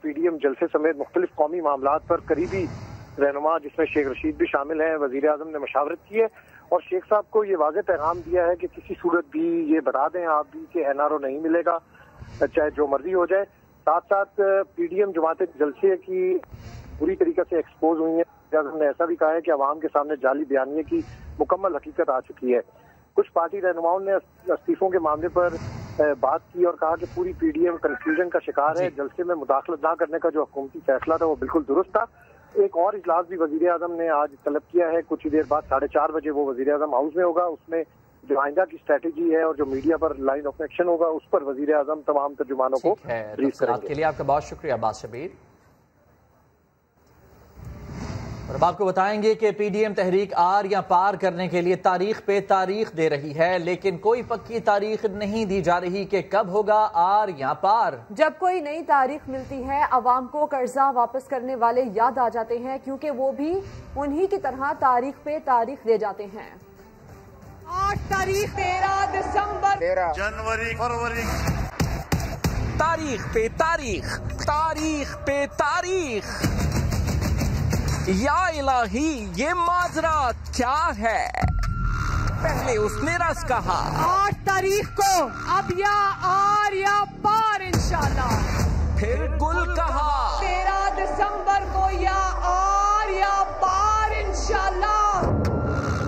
پی D M جلسے سمیت مختلف قومی معاملات پر قریبی رہنما، جس میں شیخ رشید بھی شامل ہیں، وزیر اعظم نے مشاورت کی ہے اور شیخ صاحب کو یہ واضح پیغام دیا ہے کہ کسی صورت بھی یہ بتا دیں آپ بھی کہ این آر او نہیں ملے گا، چاہے جو مرضی ہو جائے۔ ساتھ ساتھ پی ڈی ایم جماعت جلسے کی بری طریقے سے ایکسپوز ہوئی ہیں۔ اعظم نے ایسا بھی کہا ہے کہ عوام کے سامنے جعلی بیانیے کی مکمل حقیقت آ چکی ہے۔ کچھ پارٹی رہنماؤں نے استعفوں کے معاملے پر بات کی اور کہا کہ پوری پی ڈی ایم کنفیوژن کا شکار ہے جلسے میں مداخلت نہ کرنے کا جو حکومتی فیصلہ تھا وہ بالکل درست تھا۔ ایک اور اجلاس بھی وزیر اعظم نے آج طلب کیا ہے کچھ دیر بعد ساڑھے چار بجے وہ وزیر اعظم ہاؤس میں ہوگا۔ اس میں جو آئندہ کی اسٹریٹجی ہے اور جو میڈیا پر لائن آف ایکشن ہوگا اس پر وزیر اعظم تمام ترجمانوں کو کے لیے آپ کا بہت شکریہ شبیر۔ اور اب آپ کو بتائیں گے کہ پی ڈی ایم تحریک آر یا پار کرنے کے لیے تاریخ پہ تاریخ دے رہی ہے لیکن کوئی پکی تاریخ نہیں دی جا رہی کہ کب ہوگا آر یا پار۔ جب کوئی نئی تاریخ ملتی ہے عوام کو قرضہ واپس کرنے والے یاد آ جاتے ہیں کیونکہ وہ بھی انہی کی طرح تاریخ پہ تاریخ دے جاتے ہیں۔ آٹھ تاریخ تیرہ دسمبر۔ جنوری فروری۔ تاریخ پہ تاریخ تاریخ پہ تاریخ۔ یا الہی یہ معذرہ کیا ہے؟ پہلے اس نے رس کہا۔ آٹھ تاریخ کو اب یا آر یا پار انشاءاللہ۔ پھر گل کہا۔ تیرہ دسمبر کو یا آر یا پار انشاءاللہ۔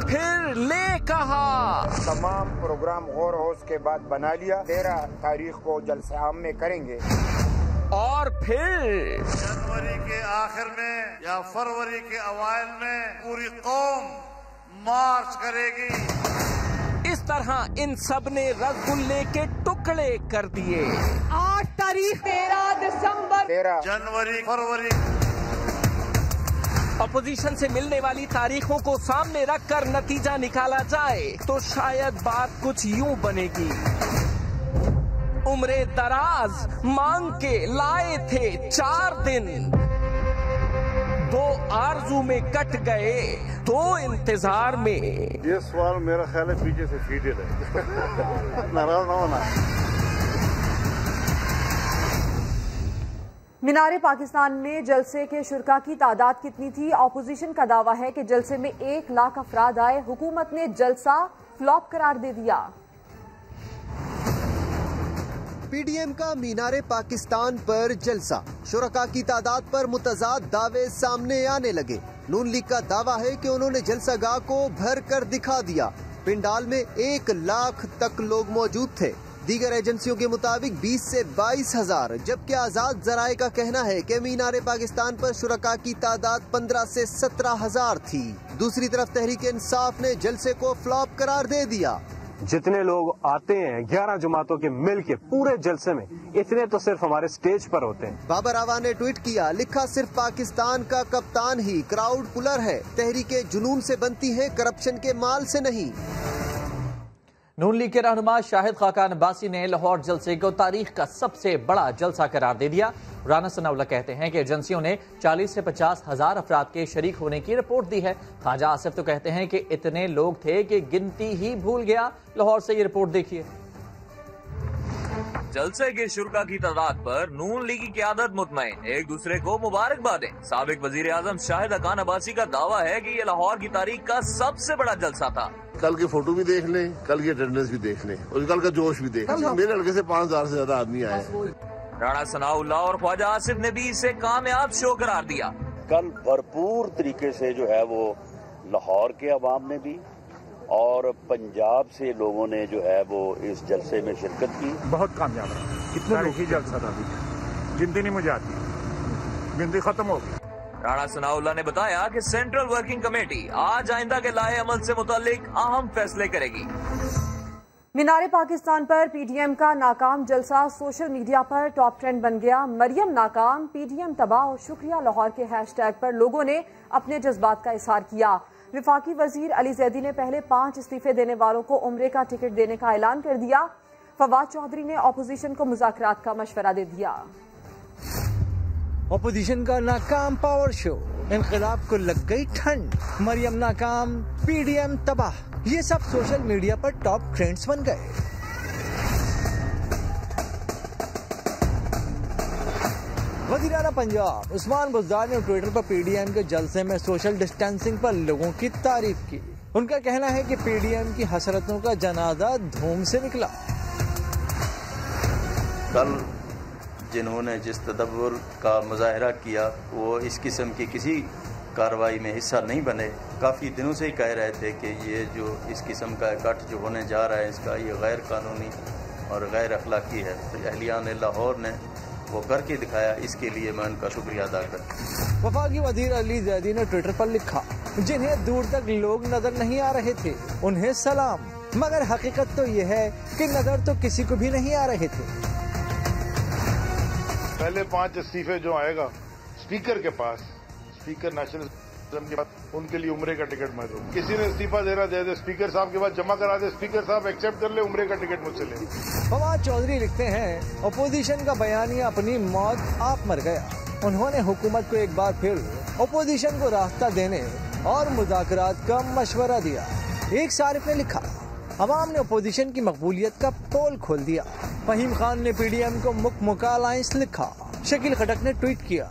پھر لے کہا۔ تمام پروگرام غور ہوش کے بعد بنا لیا۔ تیرہ تاریخ کو جلسہ عام میں کریں گے۔ اور پھر جنوری کے آخر میں یا فروری کے اوائل میں پوری قوم مارچ کرے گی۔ اس طرح ان سب نے رس گلے کے ٹکڑے کر دیے۔ آٹھ تاریخ تیرہ دسمبر۔ تیرہ۔ جنوری فروری۔ اپوزیشن سے ملنے والی تاریخوں کو سامنے رکھ کر نتیجہ نکالا جائے تو شاید بات کچھ یوں بنے گی۔ عمر دراز مانگ کے لائے تھے چار دن۔ دو آرزو میں کٹ گئے دو انتظار میں۔ یہ سوال میرا خیال ہے پیچھے سے فیڈیڈ ہے۔ ناراض نہ ہونا۔ مینار پاکستان میں جلسے کے شرکا کی تعداد کتنی تھی؟ اپوزیشن کا دعویٰ ہے کہ جلسے میں ایک لاکھ افراد آئے۔ حکومت نے جلسہ فلاپ قرار دے دیا۔ پی ڈی ایم کا مینار پاکستان پر جلسہ۔ شرکا کی تعداد پر متضاد دعوے سامنے آنے لگے۔ نون لیگ کا دعویٰ ہے کہ انہوں نے جلسہ گاہ کو بھر کر دکھا دیا۔ پنڈال میں ایک لاکھ تک لوگ موجود تھے۔ دیگر ایجنسیوں کے مطابق بیس سے بائیس ہزار۔ جبکہ آزاد ذرائع کا کہنا ہے کہ مینار پاکستان پر شرکا کی تعداد پندرہ سے سترہ ہزار تھی۔ دوسری طرف تحریک انصاف نے جلسے کو فلاپ قرار دے دیا۔ جتنے لوگ آتے ہیں گیارہ جماعتوں کے مل کے پورے جلسے میں، اتنے تو صرف ہمارے سٹیج پر ہوتے ہیں۔ بابر آوا نے ٹویٹ کیا، لکھا صرف پاکستان کا کپتان ہی کراؤڈ پلر ہے تحریک جنون سے بنتی ہے کرپشن کے مال سے نہیں۔ نون لیگ کے رہنما شاہد خاقان عباسی نے لاہور جلسے کو تاریخ کا سب سے بڑا جلسہ قرار دے دیا۔ رانا ثناء اللہ کہتے ہیں کہ ایجنسیوں نے چالیس سے پچاس ہزار افراد کے شریک ہونے کی رپورٹ دی ہے۔ خواجہ آصف تو کہتے ہیں کہ اتنے لوگ تھے کہ گنتی ہی بھول گیا۔ لاہور سے یہ رپورٹ دیکھیے۔ جلسے کے شرکا کی تعداد پر نون لیگ کی قیادت مطمئن۔ ایک دوسرے کو مبارکبادیں سابق وزیر اعظم شاہد اکان عباسی کا دعویٰ ہے کہ یہ لاہور کی تاریخ کا سب سے بڑا جلسہ تھا۔ کل کے فوٹو بھی دیکھ لیں کل کی اٹینڈنس بھی دیکھ لیں اور کل کا جوش بھی دیکھ لیں۔ میرے لڑکے سے پانچ ہزار سے زیادہ آدمی آئے رانا ثناء اللہ اور خواجہ آصف نے بھی اسے کامیاب شو قرار دیا۔ کل بھرپور طریقے سے جو ہے وہ لاہور کے عوام نے بھی اور پنجاب سے لوگوں نے جو ہے وہ اس جلسے میں شرکت کی۔ بہت کامیاب رہا کتنے لوگ؟ جلسہ تھا۔ گنتی نہیں مجھے آتی۔ گنتی ختم ہو گئی۔ رانا ثناء اللہ نے بتایا کہ سینٹرل ورکنگ کمیٹی آج آئندہ کے لائے عمل سے متعلق اہم فیصلے کرے گی۔ مینار پاکستان پر پی ڈی ایم کا ناکام جلسہ سوشل میڈیا پر ٹاپ ٹرینڈ بن گیا۔ مریم ناکام پی ڈی ایم تباہ اور شکریہ لاہور کے ہیش ٹیگ پر لوگوں نے اپنے جذبات کا اظہار کیا۔ وفاقی وزیر علی زیدی نے پہلے پانچ استعفے دینے والوں کو عمرے کا ٹکٹ دینے کا اعلان کر دیا۔ فواد چودھری نے اپوزیشن کو مذاکرات کا مشورہ دے دیا۔ اپوزیشن کا ناکام پاور شو۔ انقلاب کو لگ گئی ٹھنڈ۔ مریم ناکام، پی ڈی ایم تباہ۔ یہ سب سوشل میڈیا پر ٹاپ ٹرینڈز بن گئے۔ وزیر اعلیٰ پنجاب عثمان بزدار نے ٹویٹر پر پی ڈی ایم کے جلسے میں سوشل ڈسٹینسنگ پر لوگوں کی تعریف کی۔ ان کا کہنا ہے کہ پی ڈی ایم کی حسرتوں کا جنازہ دھوم سے نکلا۔ کل جنہوں نے جس تدبر کا مظاہرہ کیا، وہ اس قسم کی کسی کاروائی میں حصہ نہیں بنے۔ کافی دنوں سے ہی کہہ رہے تھے کہ یہ جو اس قسم کا اکٹھ جو ہونے جا رہا ہے، اس کا یہ غیر قانونی اور غیر اخلاقی ہے۔ تو اہلیہ لاہور نے وہ کر کے دکھایا اس کے لیے میں ان کا شکریہ ادا کر وفاقی وزیر علی زیدی نے ٹویٹر پر لکھا جنہیں دور تک لوگ نظر نہیں آ رہے تھے انہیں سلام مگر حقیقت تو یہ ہے کہ نظر تو کسی کو بھی نہیں آ رہے تھے۔ پہلے پانچ استعفے جو آئے گا اسپیکر کے پاس اسپیکر نیشنل ان کے بعد ان کے لیے عمرے کا ٹکٹ میں دوں۔ کسی نے استعفیٰ دینا، دے دے۔ اسپیکر صاحب کے بعد جمع کرا دے۔ اسپیکر صاحب ایکسپٹ کر لے، عمرے کا ٹکٹ مجھ سے لے۔ فواد چودھری لکھتے ہیں اپوزیشن کا بیانیہ اپنی موت آپ مر گیا۔ انہوں نے حکومت کو ایک بار پھر اپوزیشن کو راستہ دینے اور مذاکرات کا مشورہ دیا۔ ایک صارف نے لکھا، عوام نے اپوزیشن کی مقبولیت کا پول کھول دیا۔ فہیم خان نے پی ڈی ایم کو مک مکا الائنس لکھا۔ شکیل خٹک نے ٹویٹ کیا۔